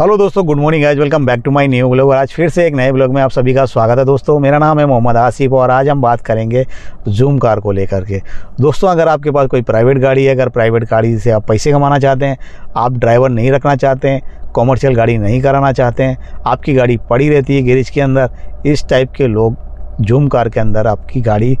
Hello दोस्तों good morning आज welcome back to my new blog और आज फिर से एक नए ब्लॉग में आप सभी का स्वागत है दोस्तों। मेरा नाम है मोहम्मद आसिफ और आज हम बात करेंगे जूम कार को लेकर के। दोस्तों, अगर आपके पास कोई प्राइवेट गाड़ी है, अगर प्राइवेट गाड़ी से आप पैसे कमाना चाहते हैं, आप ड्राइवर नहीं रखना चाहते हैं कॉमर्शियल गाड़ी नहीं कराना चाहते हैं, आपकी गाड़ी पड़ी रहती है गैरेज के अंदर, इस टाइप के लोग जूम कार के अंदर आपकी गाड़ी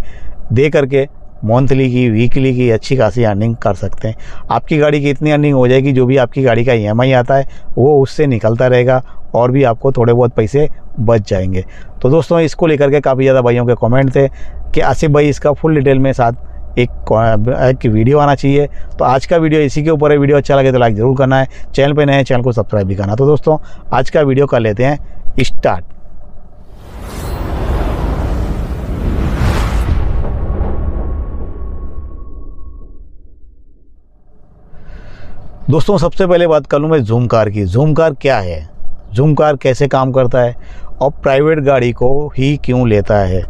दे करके मंथली की वीकली की अच्छी खासी अर्निंग कर सकते हैं। आपकी गाड़ी की इतनी अर्निंग हो जाएगी, जो भी आपकी गाड़ी का ईएमआई आता है, वो उससे निकलता रहेगा और भी आपको थोड़े बहुत पैसे बच जाएँगे। तो दोस्तों, इसको लेकर के काफ़ी ज़्यादा भाइयों के कमेंट थे कि आसिफ भाई, इसका फुल डिटेल में साथ एक एक वीडियो आना चाहिए। तो आज का वीडियो इसी के ऊपर है। वीडियो अच्छा लगे तो लाइक ज़रूर करना है। चैनल पे नए चैनल को सब्सक्राइब भी करना। तो दोस्तों, आज का वीडियो कर लेते हैं। स्टार्ट दोस्तों, सबसे पहले बात कर लूँ मैं जूम कार की। जूम कार क्या है? जूम कार कैसे काम करता है? और प्राइवेट गाड़ी को ही क्यों लेता है?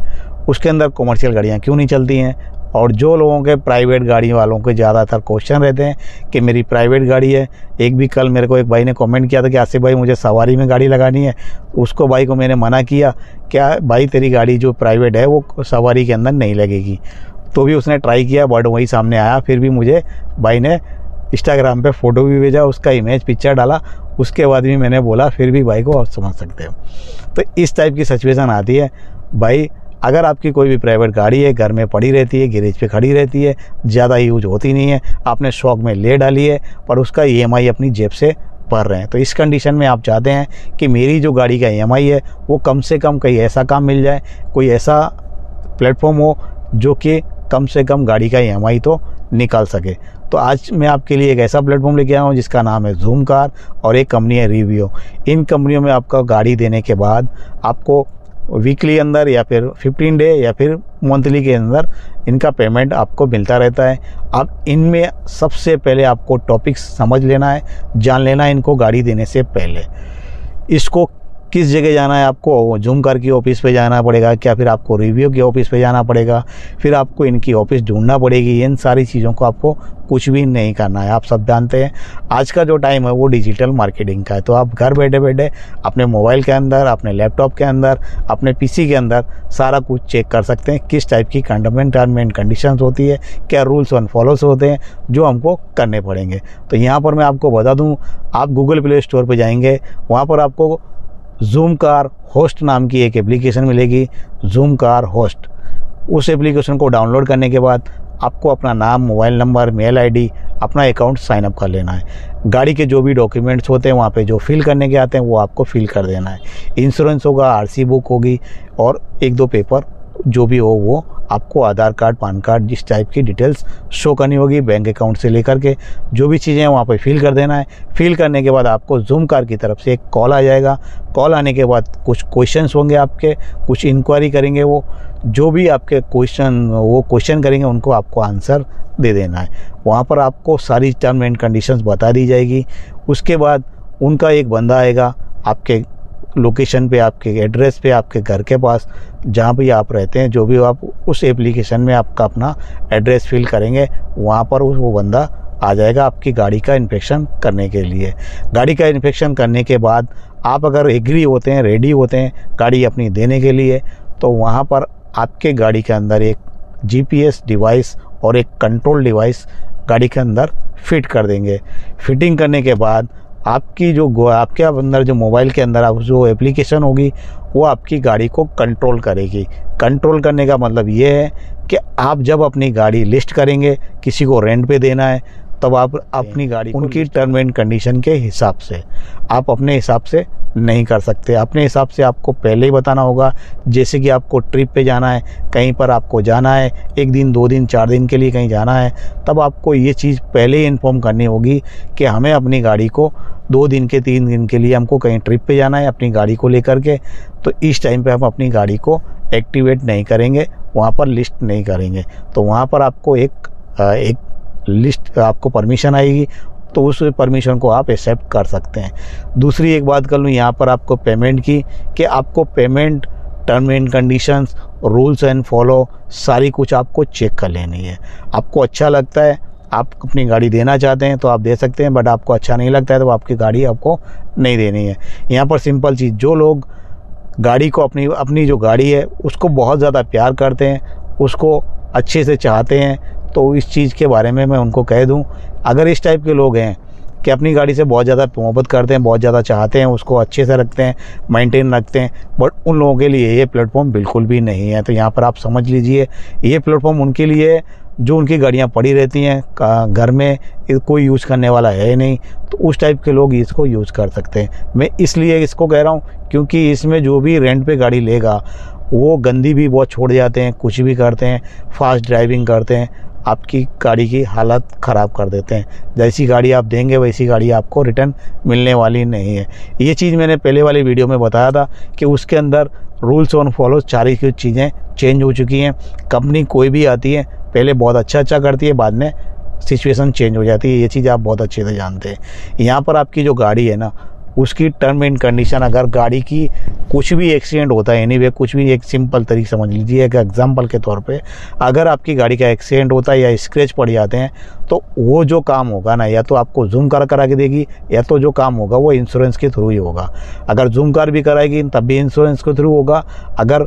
उसके अंदर कमर्शियल गाड़ियाँ क्यों नहीं चलती हैं? और जो लोगों के प्राइवेट गाड़ी वालों के ज़्यादातर क्वेश्चन रहते हैं कि मेरी प्राइवेट गाड़ी है। एक भी कल मेरे को एक भाई ने कमेंट किया था कि आसिफ भाई, मुझे सवारी में गाड़ी लगानी है। उसको भाई को मैंने मना किया, क्या भाई तेरी गाड़ी जो प्राइवेट है, वो सवारी के अंदर नहीं लगेगी? तो भी उसने ट्राई किया बट वही सामने आया, फिर भी मुझे भाई ने इंस्टाग्राम पे फ़ोटो भी भेजा, उसका इमेज पिक्चर डाला, उसके बाद भी मैंने बोला, फिर भी भाई को आप समझ सकते हो। तो इस टाइप की सिचुएशन आती है। भाई, अगर आपकी कोई भी प्राइवेट गाड़ी है, घर में पड़ी रहती है गैरेज पे खड़ी रहती है, ज़्यादा यूज़ होती नहीं है, आपने शौक में ले डाली है, पर उसका ईएमआई अपनी जेब से भर रहे हैं। तो इस कंडीशन में आप चाहते हैं कि मेरी जो गाड़ी का ईएमआई है, वो कम से कम कहीं ऐसा काम मिल जाए, कोई ऐसा प्लेटफॉर्म हो, जो कि कम से कम गाड़ी का ईएमआई तो निकाल सके। तो आज मैं आपके लिए एक ऐसा प्लेटफॉर्म लेके आया हूँ जिसका नाम है जूम कार और एक कंपनी है रिव्यू इन कंपनियों में आपका गाड़ी देने के बाद आपको वीकली अंदर या फिर 15 डे या फिर मंथली के अंदर इनका पेमेंट आपको मिलता रहता है। अब इनमें सबसे पहले आपको टॉपिक्स समझ लेना है, जान लेना है इनको गाड़ी देने से पहले। इसको किस जगह जाना है आपको? जूम कार की ऑफ़िस पे जाना पड़ेगा क्या फिर आपको रिव्यू के ऑफ़िस पे जाना पड़ेगा? फिर आपको इनकी ऑफ़िस ढूंढना पड़ेगी। इन सारी चीज़ों को आपको कुछ भी नहीं करना है। आप सब जानते हैं, आज का जो टाइम है वो डिजिटल मार्केटिंग का है। तो आप घर बैठे बैठे अपने मोबाइल के अंदर, अपने लैपटॉप के अंदर, अपने पीसी के अंदर सारा कुछ चेक कर सकते हैं। किस टाइप की कंडमेंट टर्म एंड कंडीशन होती है, क्या रूल्स एंड फॉलोस होते हैं, जो हमको करने पड़ेंगे। तो यहाँ पर मैं आपको बता दूँ, आप गूगल प्ले स्टोर पर जाएँगे, वहाँ पर आपको जूम कार होस्ट नाम की एक एप्लीकेशन मिलेगी जूम कार होस्ट उस एप्लीकेशन को डाउनलोड करने के बाद आपको अपना नाम मोबाइल नंबर मेल आईडी अपना अकाउंट साइनअप कर लेना है। गाड़ी के जो भी डॉक्यूमेंट्स होते हैं, वहाँ पे जो फिल करने के आते हैं, वो आपको फिल कर देना है। इंश्योरेंस होगा आरसी बुक होगी, और एक दो पेपर जो भी हो, वो आपको आधार कार्ड, पान कार्ड जिस टाइप की डिटेल्स शो करनी होगी बैंक अकाउंट से लेकर के, जो भी चीज़ें हैं वहाँ पर फिल कर देना है। फिल करने के बाद आपको जूम कार की तरफ़ से एक कॉल आ जाएगा। कॉल आने के बाद कुछ क्वेश्चन होंगे आपके, कुछ इंक्वायरी करेंगे वो। जो भी आपके क्वेश्चन वो क्वेश्चन करेंगे, उनको आपको आंसर दे देना है। वहाँ पर आपको सारी टर्म एंड कंडीशंस बता दी जाएगी। उसके बाद उनका एक बंदा आएगा, आपके लोकेशन पे, आपके एड्रेस पे, आपके घर के पास, जहाँ भी आप रहते हैं, जो भी आप उस एप्लीकेशन में आपका अपना एड्रेस फिल करेंगे, वहाँ पर वो बंदा आ जाएगा आपकी गाड़ी का इन्फेक्शन करने के लिए। गाड़ी का इन्फेक्शन करने के बाद आप अगर एग्री होते हैं, रेडी होते हैं गाड़ी अपनी देने के लिए तो वहाँ पर आपके गाड़ी के अंदर एक जीपीएस डिवाइस और एक कंट्रोल डिवाइस गाड़ी के अंदर फिट कर देंगे। फिटिंग करने के बाद आपकी जो आपके अंदर जो मोबाइल के अंदर आप जो एप्लीकेशन होगी वो आपकी गाड़ी को कंट्रोल करेगी। कंट्रोल करने का मतलब ये है कि आप जब अपनी गाड़ी लिस्ट करेंगे किसी को रेंट पे देना है तब आप अपनी गाड़ी उनकी टर्म एंड कंडीशन के हिसाब से। आप अपने हिसाब से नहीं कर सकते। अपने हिसाब से आपको पहले ही बताना होगा, जैसे कि आपको ट्रिप पे जाना है, कहीं पर आपको जाना है, एक दिन, दो दिन, चार दिन के लिए कहीं जाना है, तब आपको ये चीज़ पहले ही इन्फॉर्म करनी होगी कि हमें अपनी गाड़ी को दो दिन के, तीन दिन के लिए हमको कहीं ट्रिप पे जाना है, अपनी गाड़ी को लेकर के। तो इस टाइम पे हम अपनी गाड़ी को एक्टिवेट नहीं करेंगे, वहाँ पर लिस्ट नहीं करेंगे। तो वहाँ पर आपको एक एक लिस्ट आपको परमिशन आएगी तो उस परमिशन को आप एक्सेप्ट कर सकते हैं। दूसरी एक बात कर लूँ, यहाँ पर आपको पेमेंट की, कि आपको payment term and conditions rules and follow सारी कुछ आपको चेक कर लेनी है। आपको अच्छा लगता है, आप अपनी गाड़ी देना चाहते हैं तो आप दे सकते हैं बट आपको अच्छा नहीं लगता है तो आपकी गाड़ी आपको नहीं देनी है। यहाँ पर सिंपल चीज़, जो लोग गाड़ी को अपनी अपनी जो गाड़ी है, उसको बहुत ज़्यादा प्यार करते हैं, उसको अच्छे से चाहते हैं तो इस चीज़ के बारे में मैं उनको कह दूँ, अगर इस टाइप के लोग हैं कि अपनी गाड़ी से बहुत ज़्यादा मोहब्बत करते हैं, बहुत ज़्यादा चाहते हैं, उसको अच्छे से रखते हैं मेंटेन रखते हैं बट उन लोगों के लिए ये प्लेटफॉर्म बिल्कुल भी नहीं है। तो यहाँ पर आप समझ लीजिए, ये प्लेटफॉर्म उनके लिए जो उनकी गाड़ियाँ पड़ी रहती हैं घर में कोई यूज़ करने वाला है नहीं तो उस टाइप के लोग इसको यूज़ कर सकते हैं। मैं इसलिए इसको कह रहा हूँ, क्योंकि इसमें जो भी रेंट पे गाड़ी लेगा, वो गंदी भी बहुत छोड़ जाते हैं, कुछ भी करते हैं फास्ट ड्राइविंग करते हैं आपकी गाड़ी की हालत ख़राब कर देते हैं। जैसी गाड़ी आप देंगे, वैसी गाड़ी आपको रिटर्न मिलने वाली नहीं है। ये चीज़ मैंने पहले वाली वीडियो में बताया था कि उसके अंदर रूल्स ऑन फॉलो सारी कुछ चीज़ें चेंज हो चुकी हैं। कंपनी कोई भी आती है, पहले बहुत अच्छा अच्छा करती है, बाद में सिचुएशन चेंज हो जाती है। ये चीज़ आप बहुत अच्छे से जानते हैं। यहाँ पर आपकी जो गाड़ी है ना उसकी टर्म एंड कंडीशन अगर गाड़ी की कुछ भी एक्सीडेंट होता है एनी वे कुछ भी एक सिंपल तरीके समझ लीजिए, एक एग्ज़ाम्पल के तौर पे, अगर आपकी गाड़ी का एक्सीडेंट होता है या स्क्रैच पड़ जाते हैं तो वो जो काम होगा ना, या तो आपको जूम कर करा के देगी, या तो जो काम होगा वो इंश्योरेंस के थ्रू ही होगा। अगर जूम कार भी कराएगी, तब भी इंश्योरेंस के थ्रू होगा। अगर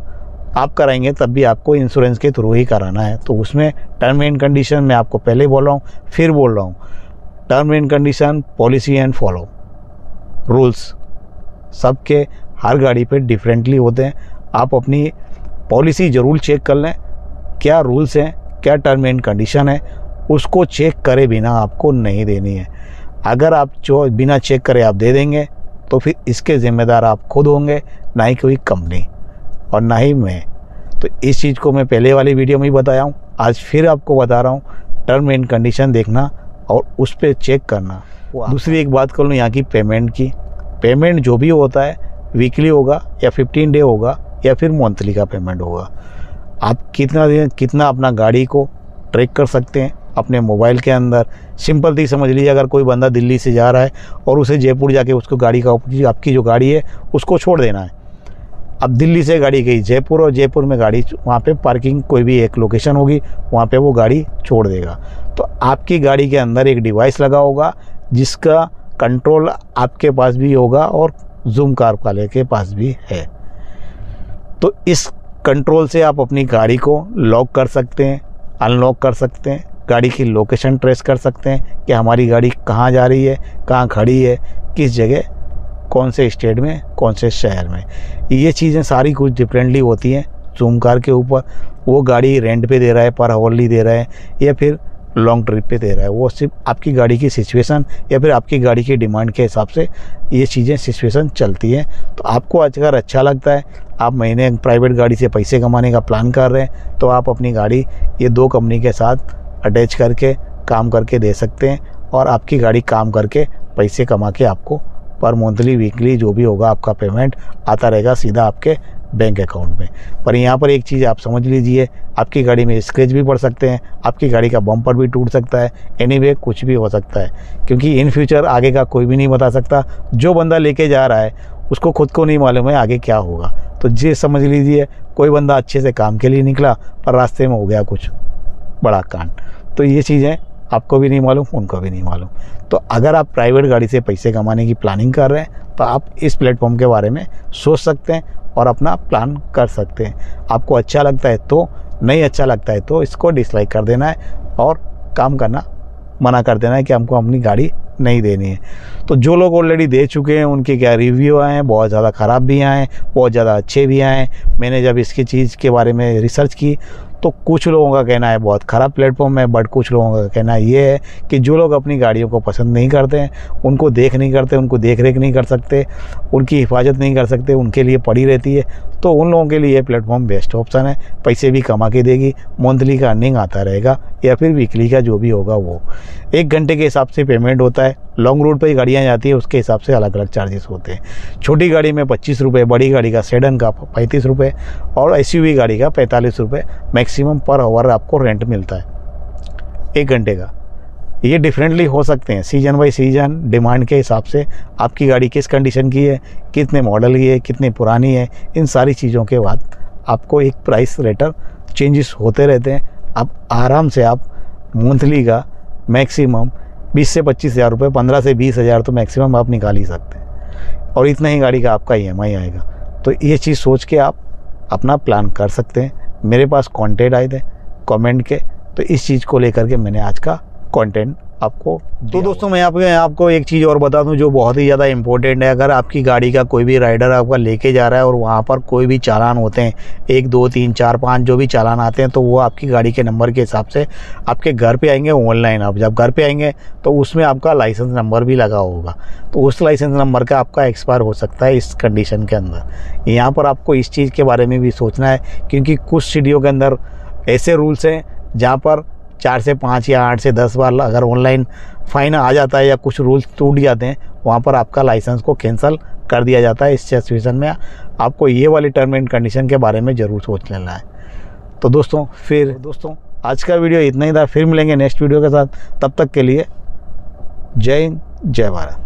आप कराएँगे, तब भी आपको इंश्योरेंस के थ्रू ही कराना है। तो उसमें टर्म एंड कंडीशन मैं आपको पहले बोल रहा हूँ, फिर बोल रहा हूँ। Term and condition policy and follow rules सबके हर गाड़ी पे डिफरेंटली होते हैं। आप अपनी पॉलिसी ज़रूर चेक कर लें, क्या रूल्स हैं, क्या टर्म एंड कंडीशन है, उसको चेक करे बिना आपको नहीं देनी है। अगर आप जो बिना चेक करे आप दे देंगे तो फिर इसके ज़िम्मेदार आप खुद होंगे, ना ही कोई कंपनी और ना ही मैं। तो इस चीज़ को मैं पहले वाली वीडियो में ही बताया हूँ। आज फिर आपको बता रहा हूँ टर्म एंड कंडीशन देखना और उस पर चेक करना। दूसरी एक बात कर लूँ यहाँ की पेमेंट की। पेमेंट जो भी होता है वीकली होगा या फिफ्टीन डे होगा या फिर मंथली का पेमेंट होगा। आप कितना दिन कितना अपना गाड़ी को ट्रैक कर सकते हैं अपने मोबाइल के अंदर। सिंपल थी समझ लीजिए अगर कोई बंदा दिल्ली से जा रहा है और उसे जयपुर जाके उसको गाड़ी का आपकी जो गाड़ी है उसको छोड़ देना है। अब दिल्ली से गाड़ी गई, जयपुर और जयपुर में गाड़ी, वहाँ पे पार्किंग कोई भी एक लोकेशन होगी, वहाँ पे वो गाड़ी छोड़ देगा। तो आपकी गाड़ी के अंदर एक डिवाइस लगा होगा, जिसका कंट्रोल आपके पास भी होगा और जूम कार वाले के पास भी है। तो इस कंट्रोल से आप अपनी गाड़ी को लॉक कर सकते हैं, अनलॉक कर सकते हैं, गाड़ी की लोकेशन ट्रेस कर सकते हैं कि हमारी गाड़ी कहाँ जा रही है, कहाँ खड़ी है, किस जगह कौन से स्टेट में, कौन से शहर में। ये चीज़ें सारी कुछ डिफरेंटली होती हैं। जूम कार के ऊपर वो गाड़ी रेंट पे दे रहा है, पर आवरली दे रहा है, या फिर लॉन्ग ट्रिप पे दे रहा है। वो सिर्फ़ आपकी गाड़ी की सिचुएशन या फिर आपकी गाड़ी की डिमांड के हिसाब से ये चीज़ें सिचुएशन चलती हैं। तो आपको अगर अच्छा लगता है, आप महीने प्राइवेट गाड़ी से पैसे कमाने का प्लान कर रहे हैं तो आप अपनी गाड़ी ये दो कंपनी के साथ अटैच करके काम करके दे सकते हैं और आपकी गाड़ी काम करके पैसे कमा के आपको पर मंथली वीकली जो भी होगा आपका पेमेंट आता रहेगा सीधा आपके बैंक अकाउंट में। पर यहाँ पर एक चीज़ आप समझ लीजिए, आपकी गाड़ी में स्क्रैच भी पड़ सकते हैं, आपकी गाड़ी का बम्पर भी टूट सकता है एनी वे कुछ भी हो सकता है। क्योंकि इन फ्यूचर आगे का कोई भी नहीं बता सकता, जो बंदा लेके जा रहा है, उसको खुद को नहीं मालूम है आगे क्या होगा। तो ये समझ लीजिए, कोई बंदा अच्छे से काम के लिए निकला, पर रास्ते में हो गया कुछ बड़ा कांड। तो ये चीज़ें आपको भी नहीं मालूम उनको भी नहीं मालूम। तो अगर आप प्राइवेट गाड़ी से पैसे कमाने की प्लानिंग कर रहे हैं तो आप इस प्लेटफॉर्म के बारे में सोच सकते हैं और अपना प्लान कर सकते हैं। आपको अच्छा लगता है तो नहीं अच्छा लगता है तो इसको डिसलाइक कर देना है और काम करना मना कर देना है कि हमको अपनी गाड़ी नहीं देनी है। तो जो लोग ऑलरेडी दे चुके हैं, उनके क्या रिव्यू आए हैं? बहुत ज़्यादा ख़राब भी आए हैं, बहुत ज़्यादा अच्छे भी आए हैं। मैंने जब इसकी चीज़ के बारे में रिसर्च की तो कुछ लोगों का कहना है बहुत ख़राब प्लेटफॉर्म है बट कुछ लोगों का कहना ये है कि जो लोग अपनी गाड़ियों को पसंद नहीं करते हैं, उनको देख नहीं करते, उनको देख रेख नहीं कर सकते, उनकी हिफाजत नहीं कर सकते, उनके लिए पड़ी रहती है। तो उन लोगों के लिए ये प्लेटफॉर्म बेस्ट ऑप्शन है। पैसे भी कमा के देगी मंथली का अर्निंग आता रहेगा, या फिर वीकली का जो भी होगा वो। एक घंटे के हिसाब से पेमेंट होता है। लॉन्ग रूट पर ही गाड़ियाँ जाती है, उसके हिसाब से अलग अलग चार्जेस होते हैं। छोटी गाड़ी में पच्चीस रुपये बड़ी गाड़ी का सेडन का पैंतीस रुपये और एसयूवी गाड़ी का पैंतालीस रुपये मैक्सिमम पर आवर आपको रेंट मिलता है। एक घंटे का। ये डिफरेंटली हो सकते हैं सीज़न बाई सीज़न डिमांड के हिसाब से आपकी गाड़ी किस कंडीशन की है, कितने मॉडल की है, कितनी पुरानी है, इन सारी चीज़ों के बाद आपको एक प्राइस रेटर चेंजेस होते रहते हैं। आप आराम से आप मंथली का मैक्सिमम बीस से पच्चीस हज़ार रुपये पंद्रह से बीस हज़ार तो मैक्सिमम आप निकाल ही सकते हैं। और इतना ही गाड़ी का आपका ईएमआई आएगा। तो ये चीज़ सोच के आप अपना प्लान कर सकते हैं। मेरे पास कॉन्टेक्ट आए थे कमेंट के तो इस चीज़ को लेकर के मैंने आज का कंटेंट आपको तो दोस्तों मैं आपको आपको एक चीज़ और बता दूँ जो बहुत ही ज़्यादा इंपॉर्टेंट है। अगर आपकी गाड़ी का कोई भी राइडर आपका लेके जा रहा है और वहाँ पर कोई भी चालान होते हैं एक दो तीन चार पाँच जो भी चालान आते हैं तो वो आपकी गाड़ी के नंबर के हिसाब से आपके घर पर आएँगे ऑनलाइन आप जब घर पर आएँगे तो उसमें आपका लाइसेंस नंबर भी लगा होगा। तो उस लाइसेंस नंबर का आपका एक्सपायर हो सकता है इस कंडीशन के अंदर। यहाँ पर आपको इस चीज़ के बारे में भी सोचना है क्योंकि कुछ सीढ़ियों के अंदर ऐसे रूल्स हैं जहाँ पर चार से पाँच या आठ से दस बार अगर ऑनलाइन फ़ाइन आ जाता है या कुछ रूल्स टूट जाते हैं वहाँ पर आपका लाइसेंस को कैंसिल कर दिया जाता है। इस सिचुएशन में आपको ये वाली टर्म एंड कंडीशन के बारे में ज़रूर सोच लेना है। तो दोस्तों फिर दोस्तों आज का वीडियो इतना ही था। फिर मिलेंगे नेक्स्ट वीडियो के साथ। तब तक के लिए जय हिंद जय भारत।